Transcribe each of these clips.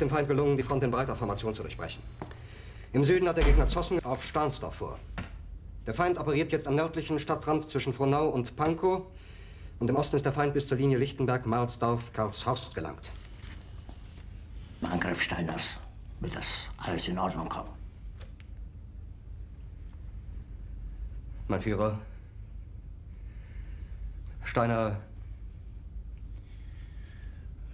dem Feind gelungen, die Front in breiter Formation zu durchbrechen. Im Süden hat der Gegner Zossen auf Stahnsdorf vor. Der Feind operiert jetzt am nördlichen Stadtrand zwischen Frohnau und Pankow. Und im Osten ist der Feind bis zur Linie Lichtenberg-Marsdorf-Karlshorst gelangt. Im Angriff Steiners wird das alles in Ordnung kommen. Mein Führer, Steiner.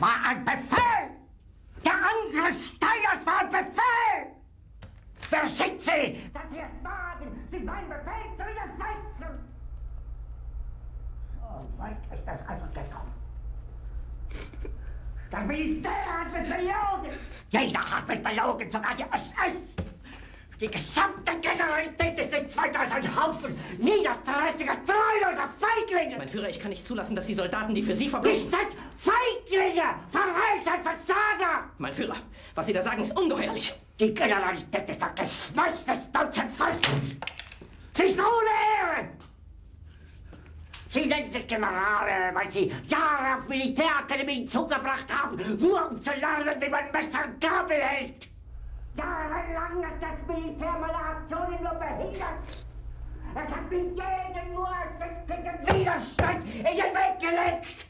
Das war ein Befehl! Der Angriff Steiners war ein Befehl! Wer sind Sie, dass Sie es wagen, sich meinen Befehl zu widersetzen? So weit ist das also gekommen. Das Militär hat mich belogen! Jeder hat mich belogen, sogar die SS! Die gesamte Generalität ist nichts weiter als ein Haufen niederträchtiger, treuloser Feiglinge! Mein Führer, ich kann nicht zulassen, dass die Soldaten, die für Sie verbringen... Nicht als Feiglinge! Verreiter, Versager! Mein Führer, was Sie da sagen, ist ungeheuerlich. Die Generalität ist das Geschmeiß des deutschen Volkes! Sie ist ohne Ehre! Sie nennen sich Generale, weil Sie Jahre auf Militärakademien zugebracht haben, nur um zu lernen, wie man Messer und Gabel hält! Jahrelang hat das Militär meine Aktionen nur behindert! Es hat mir jeden nur erstickenden Widerstand in den Weg gelegt!